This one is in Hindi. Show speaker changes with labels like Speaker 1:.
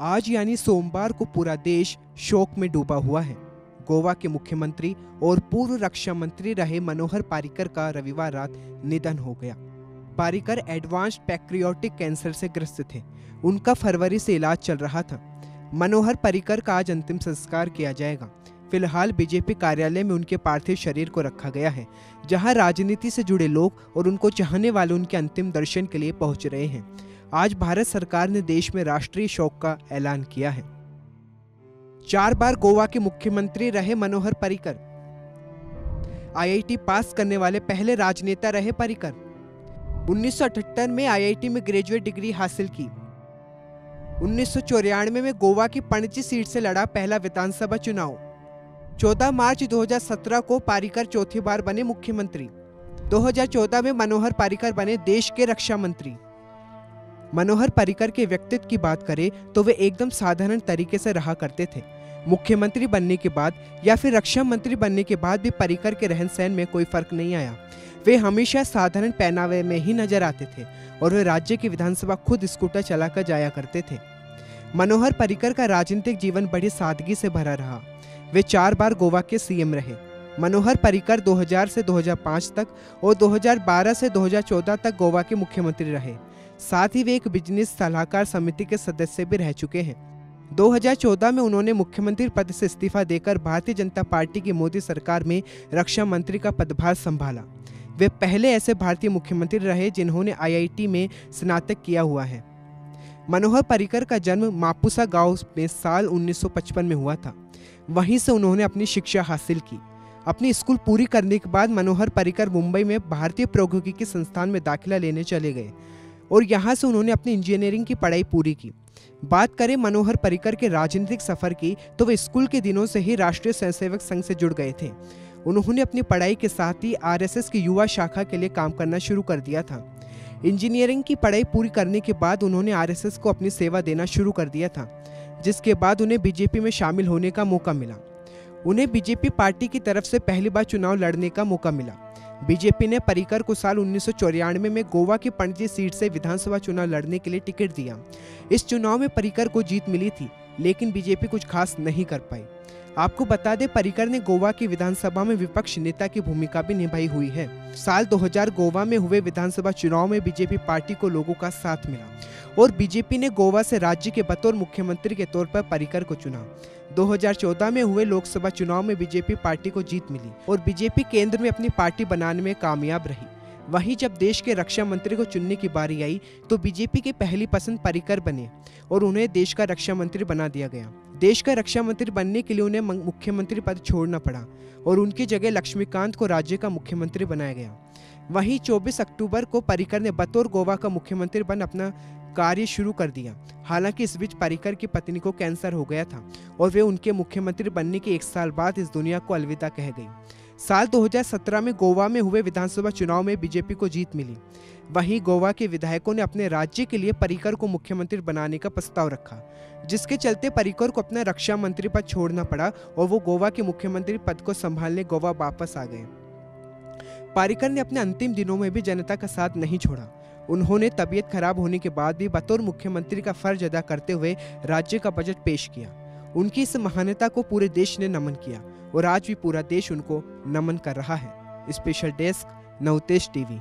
Speaker 1: आज यानी सोमवार को पूरा देश शोक में डूबा हुआ है। गोवा के मुख्यमंत्री और पूर्व रक्षा मंत्री रहे मनोहर पारिकर का रविवार रात निधन हो गया। पारिकर एडवांस्ड पैक्रियोटिक कैंसर से ग्रस्त थे। उनका फरवरी से इलाज चल रहा था। मनोहर परिकर का आज अंतिम संस्कार किया जाएगा। फ़िलहाल बीजेपी कार्यालय में उनके पार्थिव शरीर को रखा गया है, जहाँ राजनीति से जुड़े लोग और उनको चाहने वाले उनके अंतिम दर्शन के लिए पहुँच रहे हैं। आज भारत सरकार ने देश में राष्ट्रीय शोक का ऐलान किया है। चार बार गोवा के मुख्यमंत्री रहे मनोहर परिकर। आईआईटी पास करने वाले पहले राजनेता रहे परिकर। 1978 में आईआईटी में ग्रेजुएट डिग्री हासिल की। उन्नीस सौ चौरानवे में गोवा की पणजी सीट से लड़ा पहला विधानसभा चुनाव। 14 मार्च 2017 को पारिकर चौथी बार बने मुख्यमंत्री। 2014 में मनोहर पारिकर बने देश के रक्षा मंत्री। मनोहर परिकर के व्यक्तित्व की बात करें तो वे एकदम साधारण तरीके से रहा करते थे। मुख्यमंत्री बनने के बाद या फिर रक्षा मंत्री बनने के बाद भी परिकर के रहन सहन में कोई फ़र्क नहीं आया। वे हमेशा साधारण पहनावे में ही नज़र आते थे और वे राज्य की विधानसभा खुद स्कूटर चलाकर जाया करते थे। मनोहर परिकर का राजनीतिक जीवन बड़ी सादगी से भरा रहा। वे चार बार गोवा के सीएम रहे। मनोहर परिकर 2000 से 2005 तक और 2012 से 2014 तक गोवा के मुख्यमंत्री रहे। साथ ही वे एक बिज़नेस सलाहकार समिति के सदस्य भी रह चुके हैं। 2014 में उन्होंने मुख्यमंत्री पद से इस्तीफा देकर भारतीय जनता पार्टी की मोदी सरकार में रक्षा मंत्री का पदभार संभाला। वे पहले ऐसे भारतीय मुख्यमंत्री रहे जिन्होंने आईआईटी में स्नातक किया हुआ है। मनोहर परिकर का जन्म मापुसा गाँव में साल 1955 में हुआ था। वहीं से उन्होंने अपनी शिक्षा हासिल की। अपनी स्कूल पूरी करने के बाद मनोहर परिकर मुंबई में भारतीय प्रौद्योगिकी संस्थान में दाखिला लेने चले गए। और यहाँ से उन्होंने अपनी इंजीनियरिंग की पढ़ाई पूरी की। बात करें मनोहर परिकर के राजनीतिक सफ़र की तो वे स्कूल के दिनों से ही राष्ट्रीय स्वयंसेवक संघ से जुड़ गए थे। उन्होंने अपनी पढ़ाई के साथ ही आरएसएस की युवा शाखा के लिए काम करना शुरू कर दिया था। इंजीनियरिंग की पढ़ाई पूरी करने के बाद उन्होंने आरएसएस को अपनी सेवा देना शुरू कर दिया था, जिसके बाद उन्हें बीजेपी में शामिल होने का मौका मिला। उन्हें बीजेपी पार्टी की तरफ़ से पहली बार चुनाव लड़ने का मौका मिला। बीजेपी ने परिकर को साल उन्नीस सौ चौरानवे में गोवा की पणजी सीट से विधानसभा चुनाव लड़ने के लिए टिकट दिया। इस चुनाव में परिकर को जीत मिली थी। लेकिन बीजेपी कुछ खास नहीं कर पाई। आपको बता दें, परिकर ने गोवा की विधानसभा में विपक्ष नेता की भूमिका भी निभाई हुई है। साल 2000 गोवा में हुए विधानसभा चुनाव में बीजेपी पार्टी को लोगों का साथ मिला और बीजेपी ने गोवा से राज्य के बतौर मुख्यमंत्री के तौर पर परिकर को चुना। 2014 में हुए लोकसभा चुनाव में बीजेपी पार्टी को जीत मिली और बीजेपी केंद्र में अपनी पार्टी बनाने में कामयाब रही। वहीं जब देश के रक्षा मंत्री को चुनने की बारी आई तो बीजेपी के पहली पसंद परिकर बने और उन्हें देश का रक्षा मंत्री बना दिया गया। देश का रक्षा मंत्री बनने के लिए उन्हें मुख्यमंत्री पद छोड़ना पड़ा और उनकी जगह लक्ष्मीकांत को राज्य का मुख्यमंत्री बनाया गया। वहीं 24 अक्टूबर को परिकर ने बतौर गोवा का मुख्यमंत्री बन अपना कार्य शुरू कर दिया। हालाँकि इस बीच परिकर की पत्नी को कैंसर हो गया था और वे उनके मुख्यमंत्री बनने के एक साल बाद इस दुनिया को अलविदा कह गई। साल 2017 में गोवा में हुए विधानसभा चुनाव में बीजेपी को जीत मिली। वहीं गोवा के विधायकों ने अपने राज्य के लिए परिकर को मुख्यमंत्री बनाने का प्रस्ताव रखा, जिसके चलते परिकर को अपना रक्षा मंत्री पद छोड़ना पड़ा और वो गोवा के मुख्यमंत्री पद को संभालने गोवा वापस आ गए। पारिकर ने अपने अंतिम दिनों में भी जनता का साथ नहीं छोड़ा। उन्होंने तबीयत खराब होने के बाद भी बतौर मुख्यमंत्री का फ़र्ज़ अदा करते हुए राज्य का बजट पेश किया। उनकी इस महानता को पूरे देश ने नमन किया। और आज भी पूरा देश उनको नमन कर रहा है। Special desk Navtesh TV.